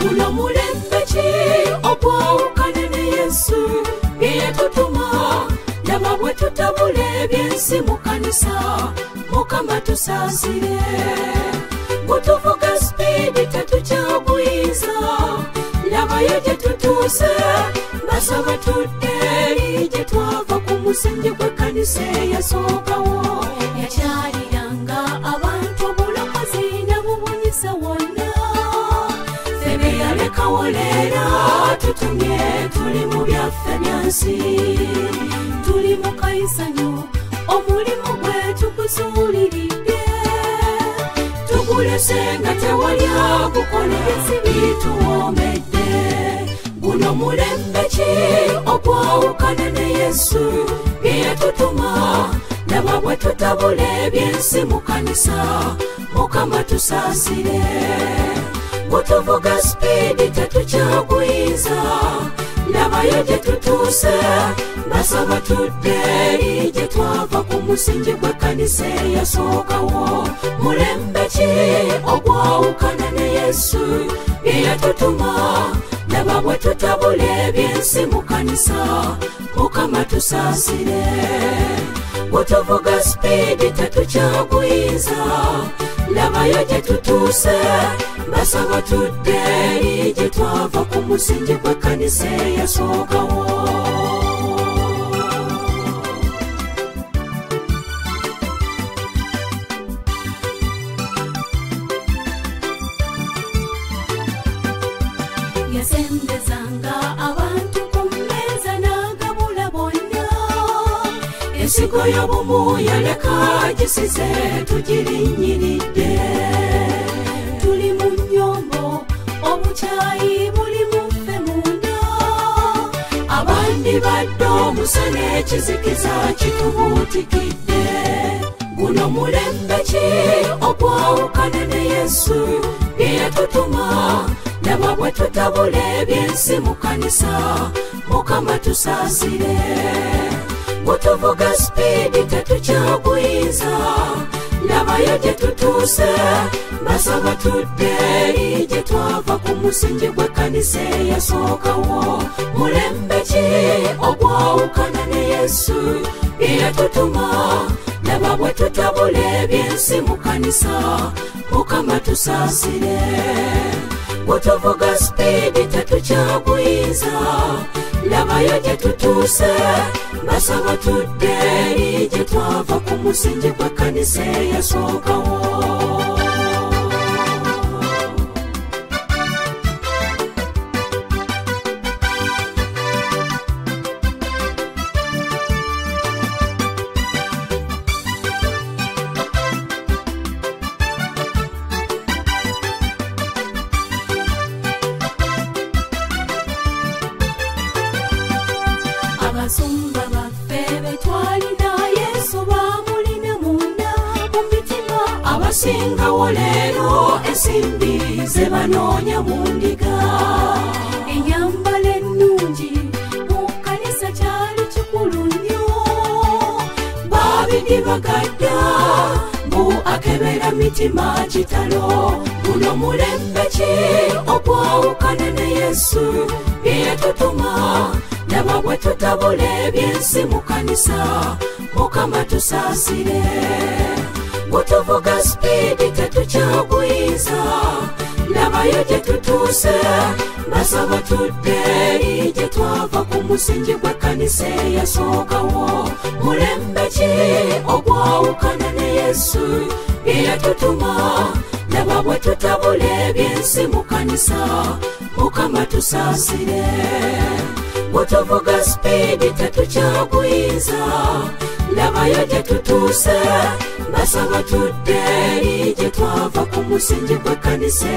guno mulembe ki ogwawukana ne yesu ebyensi mu kanisa mukama tusaasire. Gutuvuga sipiidi tetukyagwiza labayo gye tutuuse basaba tudde eri gye twava ku musingi gw'ekkanisa eyasookawo. Yakyaliranga abantu obulamuzi nabubunyisa wonna. Yalekawo leero tutumye tuli mu byaffe byansi tuli mu kayisanyo omulimu gwe tugusuuliridde tugulese nga tewali agukola. Bituwoomedde. Guno mulembe ki? Ogwawukana ne yesu. Byeyatutuma laba bwe tutabula ebyensi mu kanisa. Mukama tusaasire. Gutuvuga sipiidi tetukyagwiza labayo gye tutuuse basaba tudde eri gye twava ku musingi gw'ekkanisa eyasookawo. Mulembe ki ogwawukana ne yesu? Byeyatutuma laba bwe tutabula ebyensi mu kanisa. Mukama tusaasire. Gutuvuga sipiidi tetukyagwiza labayo gye tutuuse basaba tudde eri gye twava ku musingi gw'ekkanisa eyasookawo yasembezanga abantu ensigo y'obumu yaleka gisize tugirinyiridde tuli mu nnyombo obukyayi buli mu ffe munda. Abandi badde omusana ekizikiza kitubuutikidde. Guno mulembe ki ogwawukana ne yesu? Byeyatutuma laba bwe tutabula ebyensi mu kanisa mukama tusaasire gutuvuga sipiidi tetukyagwiza labayo gye tutuuse basaba tudde eri gye twava ku musingi gw'ekkanisa eyasookawo. Mulembe ki ogwawukana ne yesu? Byeyatutuma laba bwe tutabula ebyensi mu kanisa mukama tusaasire. Gutuvuga sipiidi tetukyagwiza labayo gye tutuuse basaba tudde eri gye twava ku musingi gw'ekkanisa eyasookawo abasingawo leero ensimbi ze banoonya mu ndiga. Enyambala ennungi mu kanisa kyali kikulu nnyo. Babidibagadda mbu akebera mitima kitalo guno mulembe ki? Ogwawukana ne yesu. Byeyatutuma laba bwe tutabula ebyensi mu kanisa mukama tusaasire gutuvuga sipiidi tetukyagwiza labayo gye tutuuse basaba tudde eri gye twava ku musingi gw'ekkanisa eyasookawo. Mulembe ki ogwawukana ne yesu? Byeyatutuma laba bwe tutabula ebyensi mu kanisa. Mukama tusaasire. Gutuvuga sipiidi tetukyagwiza labayo gye tutuuse basaba tudde eri gye twava ku musingi gw'ekkanisa